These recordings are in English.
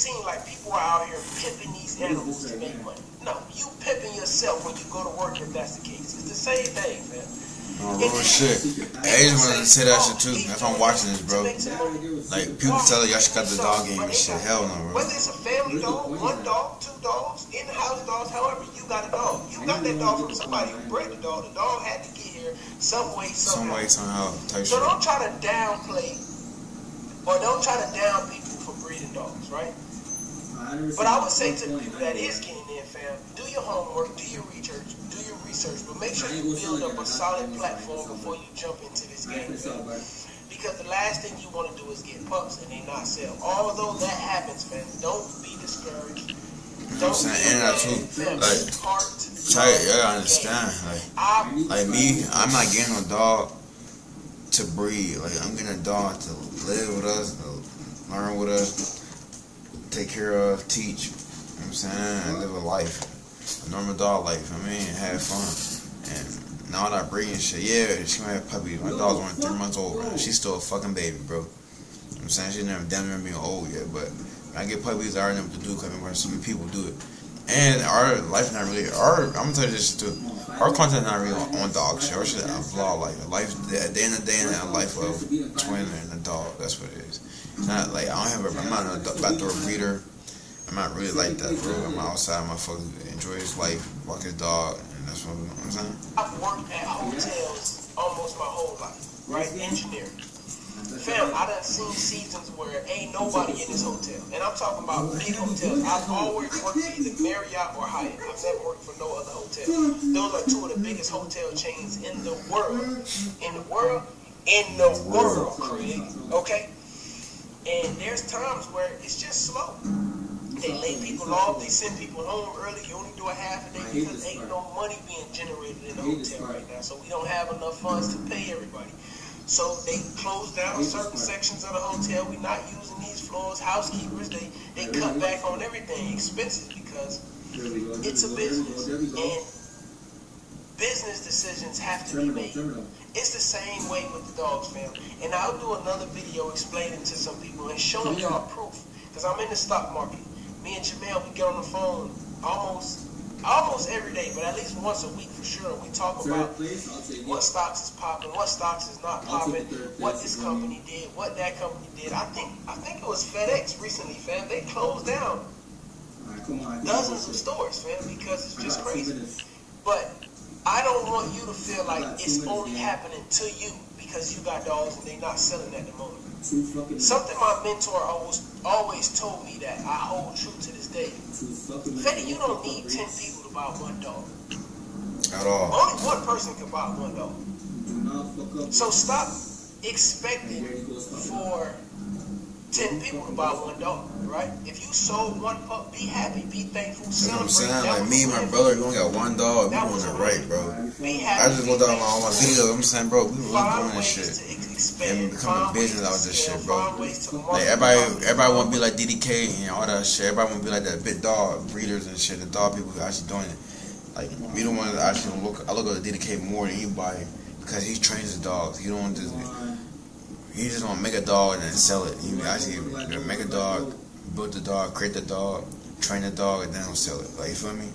seem like people are out here pimping these animals to make money. No, you pimping yourself when you go to work if that's the case. It's the same thing, man. Oh, no, real shit. I just wanted to say that shit too. Oh, if I'm watching this, bro, like people tell you I should cut the dog game and shit. Hell no, bro. Whether it's a family dog, one dog, two dogs, in the house dogs, however, you got a dog. You got that dog from somebody who bred the dog. The dog had to get here some way, somehow. Some way, somehow, type So don't try to downplay or don't try to down people for breeding dogs, right? But I would say to the people that is getting in, fam, do your homework, do your research, do your research, but make sure you build up a solid platform before you jump into this game. fam. Because the last thing you want to do is get pups and they not sell. Although that happens, man, don't be discouraged. You know what I'm saying? And I too. Like, take heart. try it. You gotta understand. Like, like me, I'm not getting a dog to breed. Like, I'm getting a dog to live with us, to learn with us, take care of, teach. You know what I'm saying? Live a life. A normal dog life. I mean, have fun. And now that breeding shit, yeah, she might have puppies. My dog's only three months old, man. She's still a fucking baby, bro. You know what I'm saying? She's never damn near being old yet, but I get puppies, I already know what to do because I so many people do it. And our life not really, our, I'm gonna tell you this too. Our content not really on, on dog shit. Our shit a vlog like a life, the end of the day, in a life of a twin and a dog. That's what it is. Not like, I don't have a, I'm not a backdoor breeder. I'm not really like that, bro. I'm outside, motherfucker, enjoy his life, walk his dog, and that's what, what I'm saying? I've worked at hotels almost my whole life, right? Engineering. Fam, I done seen seasons where ain't nobody in this hotel. And I'm talking about big hotels. I've always worked for either Marriott or Hyatt. I've never worked for no other hotel. Those are two of the biggest hotel chains in the world. In the world? In the world, Craig. Okay? And there's times where it's just slow. They lay people off, they send people home early, you only do a half a day because ain't no money being generated in the hotel right now. So we don't have enough funds to pay everybody. So they close down certain sections of the hotel. We're not using these floors. Housekeepers, they, they cut back on everything, expenses because it's a business. And business decisions have to be made. It's the same way with the dogs, fam. And I'll do another video explaining to some people and showing y'all proof. Because I'm in the stock market. Me and Jamel, we get on the phone almost almost every day, but at least once a week for sure. We talk about what stocks is popping, what stocks is not popping, what this company did, what that company did. I think I think it was FedEx recently, fam. They closed down dozens of stores, fam, because it's just crazy. But I don't want you to feel like it's only happening to you because you got dogs and they're not selling at the moment. Something my mentor always always told me that I hold true to this day. Fetty, you don't need ten people to buy one dog. At all. Only one person can buy one dog. So stop expecting for ten people to buy one dog, right? If you sold one pup, be happy, be thankful, That's what I'm saying. That Like me and my win. brother, we only got one dog. We That doing was it right, bro. Be I just be looked at thankful. all my videos. I'm saying, bro, we really doing this ways shit. To ex- expand, And become a business out of this shit, bro. find ways to Like everybody, everybody want to be like DDK and all that shit. Everybody want to be like that big dog breeders and shit. The dog people who actually doing it. Like we don't want to actually look. I look at DDK more than anybody because he trains the dogs. He don't just. He just want to make a dog and then sell it. He actually make a dog, build the dog, create the dog, train the dog, and then sell it. Like you feel me?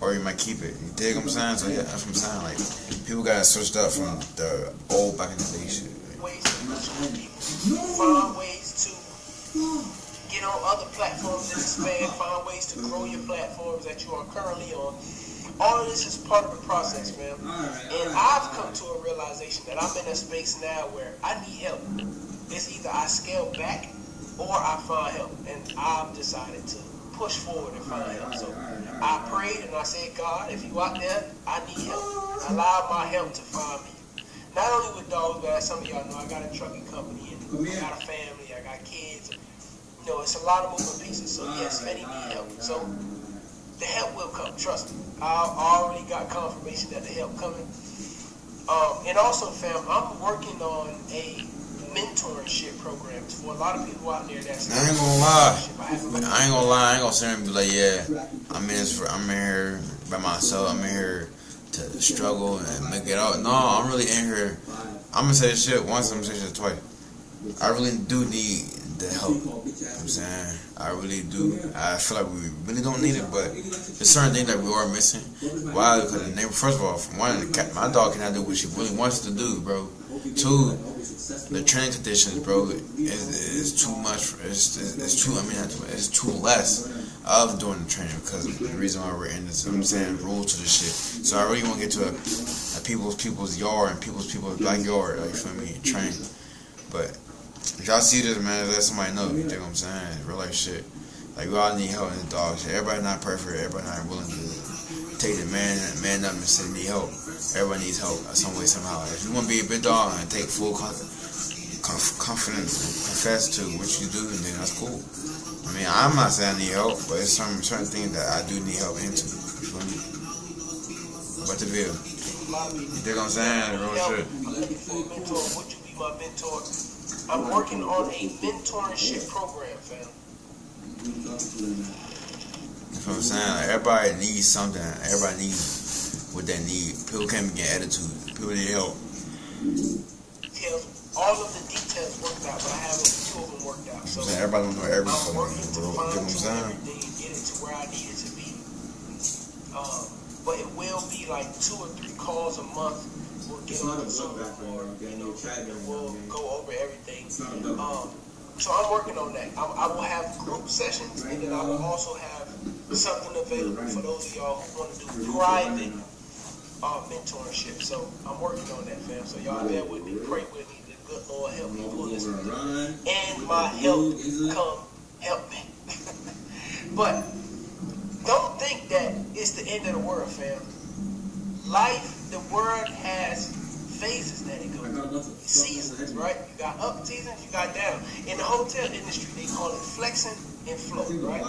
Or you might keep it. You dig what I'm saying? So yeah, that's what I'm saying. Like people got switched up from the old back in the day shit. Ways to people. Find ways to get on other platforms and expand. Find ways to grow your platforms that you are currently on. All of this is part of the process, man. And I've come to a realization that I'm in a space now where I need help. It's either I scale back or I find help. And I've decided to push forward and find help. So I prayed and I said, God, if you out there, I need help. Allow my help to find me. Not only with dogs, but as some of y'all know, I got a trucking company and I got a family, I got kids. You know, it's a lot of moving pieces. So yes, Fetty need help. So the help will come. Trust me. I already got confirmation that the help coming. Um, and also, fam, I'm working on a mentorship program for a lot of people out there that's. I ain't gonna lie. I have ain't gonna lie, I ain't gonna sit here and be like, yeah, I'm in this for, I'm here by myself, I'm here to struggle and make it out. No, I'm really in here. I'm gonna say shit once, I'm gonna say shit twice. I really do need the help. You know I'm saying I really do. I feel like we really don't need it, but there's certain things that we are missing. Why? Because the neighbor, first of all, one, my dog cannot do what she really wants to do, bro. Two, the training conditions, bro, is, is too much. It's, it's too. I mean, it's too less of doing the training because the reason why we're in this. I'm saying rules to this shit. So I really want to get to a, a people's people's yard and people's people's backyard. Like for me, train. But if y'all see this, man, let somebody know. You know what I'm saying? Real life shit. Like we all need help in the dog shit. Everybody not perfect. Everybody not willing to take the man man up and say need help. Everybody needs help some way somehow. If you want to be a big dog and take full confidence and confess to what you do, and then that's cool. I mean, I'm not saying I need help, but it's some certain things that I do need help into. You feel me? What the feel? You dig what I'm saying? Real shit. Would you be my mentor? I'm working on a mentorship program, fam. That's what I'm saying. Like, everybody needs something. Everybody needs what they need. People can't get attitude. People need help. Details, all of the details worked out, but I haven't two of them worked out. So everybody don't know everything. I'm working to fine tune everything and get it to where I need it to be. Um, but it will be like two or three calls a month. We'll get on the Zoom or you know, we'll go over everything. Um, so I'm working on that. I, I, will have group sessions, and then I will also have something available for those of y'all who want to do private uh, mentorship. So I'm working on that, fam. So y'all bear with me, pray with me. Lord help me pull this And my help come help me. but don't think that it's the end of the world, fam. Life, the world has phases that it goes through. Seasons, right? You got up seasons, you got down. In the hotel industry, they call it flexing and flow, right?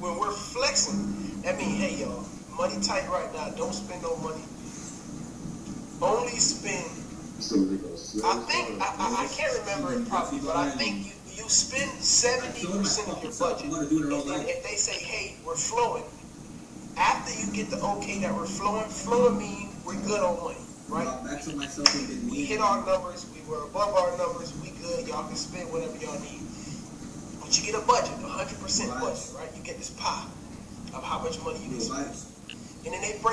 When we're flexing, that means, hey, y'all, money tight right now. Don't spend no money. Only spend. I think I, I, I can't remember it properly, but I think you you spend seventy percent of your budget, and then if they say, hey, we're flowing, after you get the okay that we're flowing, flowing means we're good on money right? We hit our numbers. We were above our numbers. We good. Y'all can spend whatever y'all need. But you get a budget, a hundred percent budget, right? You get this pie of how much money you can spend.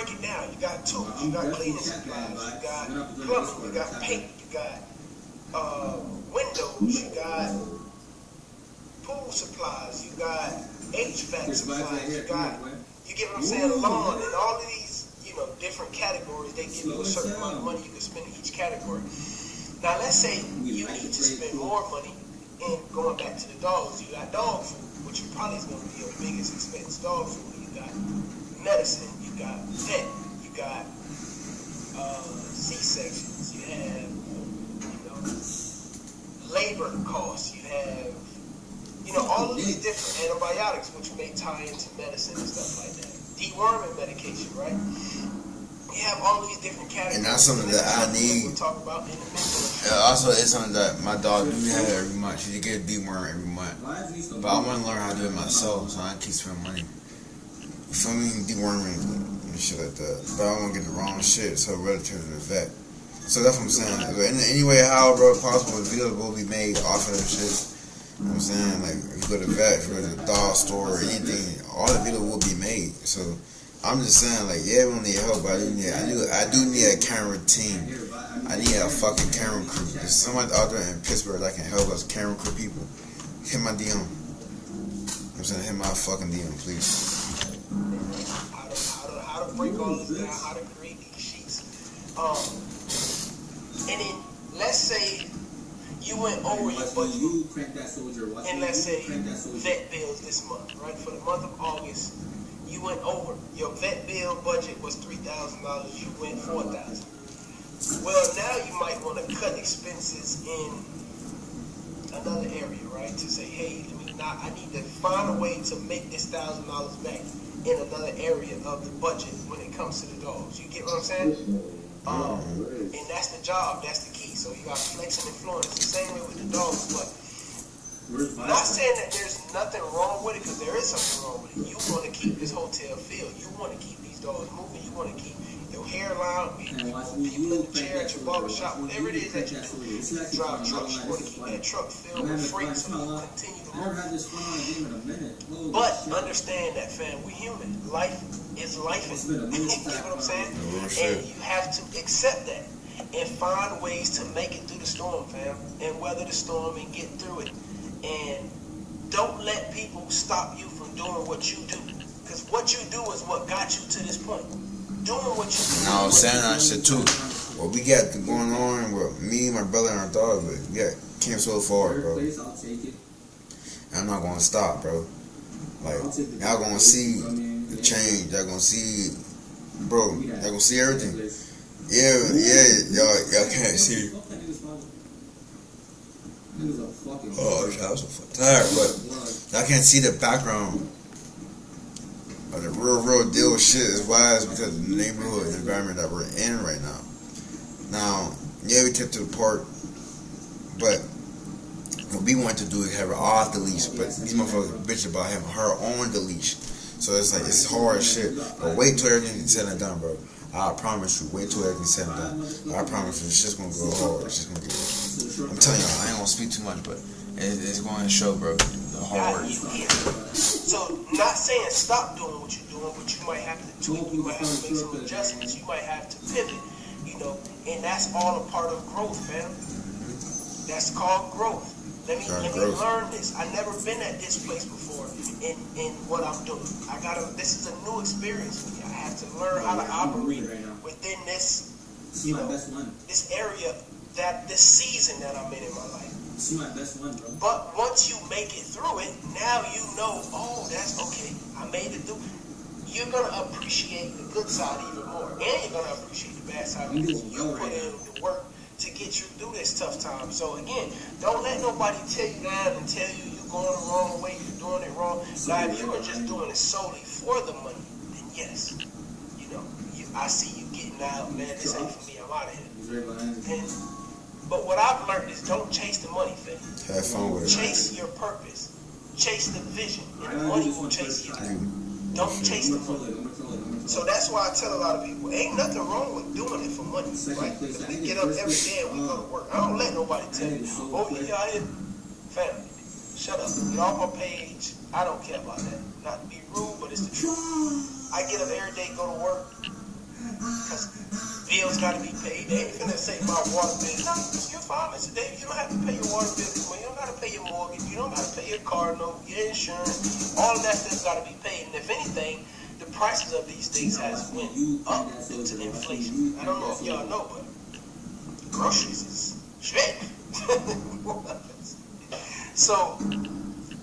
And then they break it down. You got tools, you got cleaning supplies, you got plumbing, you got paint, you got uh, windows, you got pool supplies, you got HVAC supplies, you got, you get what I'm saying, lawn, and all of these you know, different categories, they give you a certain amount of money you can spend in each category. Now, let's say you need to spend more money in going back to the dogs. You got dog food, which probably is going to be your biggest expense. Dog food. You got medicine. You got vet. You got uh, C-sections. You have, you know, labor costs. You have, you know, all of these different antibiotics, which may tie into medicine and stuff like that deworming medication, right? We have all these different categories. And that's something that I need. We'll talk about in uh, also, it's something that my dog do have every month. She get a deworm every month. But I want to learn how to do it myself, so I keep spending money. You? Deworming and shit like that. But I don't want to get the wrong shit, so turn to the vet. So that's what I'm saying. But in any way, however possible, videos will be made off of them shit. You know what I'm saying? Like, if you go to vet, if you go to the dog store or anything, all the video will be made. So I'm just saying, like, yeah, we need help, but I do need, I do, I do need a camera team. I need a fucking camera crew. There's someone out there in Pittsburgh that can help us, camera crew people. Hit my DM. I'm saying, hit my fucking DM, please. How to, how to, how to break all this down, how to create these sheets. Um, and then, let's say you went over your budget. You crank that soldier. And let's say vet bills this month, right? For the month of August, you went over. Your vet bill budget was three thousand dollars. You went four thousand. Well, now you might want to cut expenses in another area, right? To say, hey, let me not. I need to find a way to make this thousand dollars back in another area of the budget when it comes to the dogs. You get what I'm saying? Um, and that's the job. That's the key. So you got flexing and. It's the same way with the dogs, but not saying that there's nothing wrong with it because there is something wrong with it. You want to keep this hotel filled. You want to keep these dogs moving. You want to keep your your hairline, people in the chair at your barbershop, whatever it is that you do. You drive trucks, you want to keep that truck filled with freight so you can continue to move. But understand that, fam, we human. Life is life. you know what I'm saying? Oh, and you have to accept that and find ways to make it through the storm, fam, and weather the storm and get through it. And don't let people stop you from doing what you do. Because what you do is what got you to this point. Doing what you do. I was saying that shit too. What we got going on with me, my brother, and our dog, but came so far, bro. I'm not gonna stop, bro. Like y'all gonna see the change. Y'all gonna see, bro. Y'all gonna see everything. Yeah, yeah, y'all, y'all can't see. Oh, I was so tired, but y'all can't see the background the real, real deal shit is why wise because of the neighborhood and environment that we're in right now. Now, yeah, we took to the park, but what we want to do is have her off the leash, but these motherfuckers bitch about having her on the leash. So it's like, it's hard shit. But wait till everything's said and done, bro. I promise you, wait till everything's said and done. I promise you, it's just gonna go hard. It's just gonna get. I'm telling y'all, I ain't gonna speak too much, but it's going to show, bro. The hard work. So, not saying stop doing what you're doing, but you might have to tweak. You might have to make some adjustments. You might have to pivot. You know, and that's all a part of growth, fam. That's called growth. Let me let me learn this. I've never been at this place before in in what I'm doing. I gotta. This is a new experience for me. I have to learn how to operate within this, you know, this area that this season that I'm in in my life. She my best one, bro. But once you make it through it, now you know, oh, that's okay. I made it through. You're gonna appreciate the good side even more, and you're gonna appreciate the bad side because you put in the work to get you through this tough time. So again, don't let nobody tell you that and tell you you're going the wrong way, you're doing it wrong. Now, if you are just doing it solely for the money, then yes, you know, you, I see you getting out, man. This ain't for me. I'm out of here. And but what I've learned is don't chase the money thing. Have fun with it. Chase your purpose. Chase the vision. And the money will chase you. Don't chase the money. So that's why I tell a lot of people, ain't nothing wrong with doing it for money, right? Because we get up every day and we go to work. I don't let nobody tell me, oh, yeah, I hit family. Shut up. Get off my page. I don't care about that. Not to be rude, but it's the truth. I get up every day, go to work, because bills got to be paid. They ain't finna say my water bill. No, you're fine. You don't have to pay your water bill. You don't got to pay your mortgage. You don't got to pay your car note, your insurance. All of that stuff's got to be paid. And if anything, the prices of these things has went up due to inflation. I don't know if y'all know, but groceries is shit. so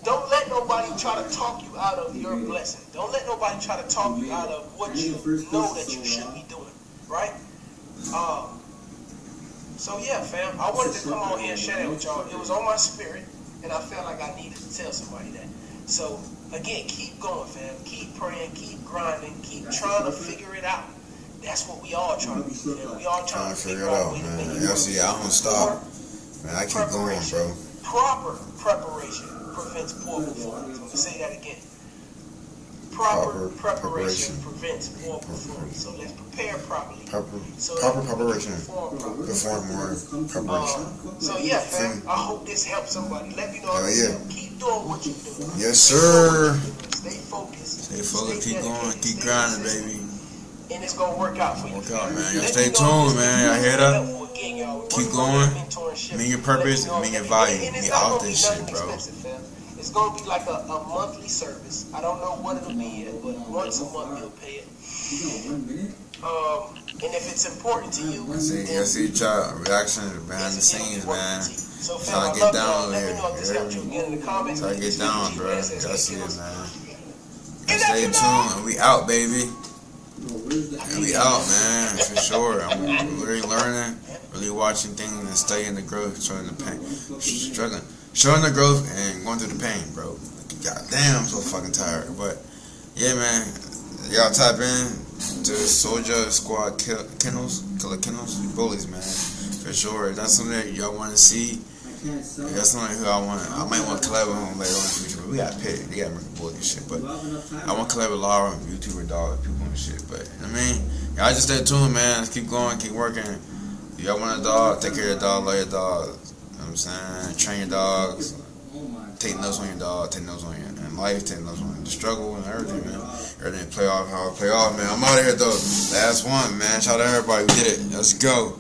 don't let nobody try to talk you out of your blessing. Don't let nobody try to talk you out of what you know that you should be doing. Right? Um, so yeah, fam, I wanted to come on here and share that with y'all. It was on my spirit, and I felt like I needed to tell somebody that. So again, keep going, fam. Keep praying, keep grinding, keep trying to figure it out. That's what we all trying to do. Man. We all trying, trying to figure, it out, man. Y'all see, I don't stop. Man, I keep going, bro. Proper preparation prevents poor performance. Let me say that again proper, preparation, prevents poor performance. So let's prepare properly. Proper, so proper preparation. Perform, perform more preparation. Uh, so yeah, fam, I hope this helps somebody. Let me know. Oh, yeah. Keep doing what you do. Yes, sir. Stay focused. Stay focused. Stay keep going. Keep grinding, baby. And it's gonna work out for you. Work out, man. Y'all stay tuned, man. Y'all hear that? Keep going. Mean your purpose and mean your value. Be out this shit, bro. It's gonna be like a, a monthly service. I don't know what it'll be yet, but once a month you'll pay it. Um, and if it's important to you, I see, I see y'all reactions behind the scenes, man. So, fam, I get down here. So I get down, bro. Y'all see it, man. Stay tuned, and we out, baby. And we out, man, for sure. I'm really learning, really watching things and studying the growth, showing the pain, struggling showing the growth and going through the pain, bro. God damn, I'm so fucking tired. But yeah, man, y'all type in to Soldier Squad kill, Kennels, Killer Kennels, bullies, man, for sure. If that's something that y'all want to see. If that's something who I want, I might want to collab with him later on in the future. But we got Pit, they got American Bully and shit. But I want to collab with Laura, YouTuber, dog, people and shit. But I mean, Y'all just stay tuned, man. Keep going, keep working. If y'all want a dog, take care of your dog, love your dog. Saying? Train your dogs. Take notes on your dog, take notes on your and life, take notes on the struggle and everything, man. Everything play off how it play off, man. I'm out of here though. Last one, man. Shout out to everybody. We did it. Let's go.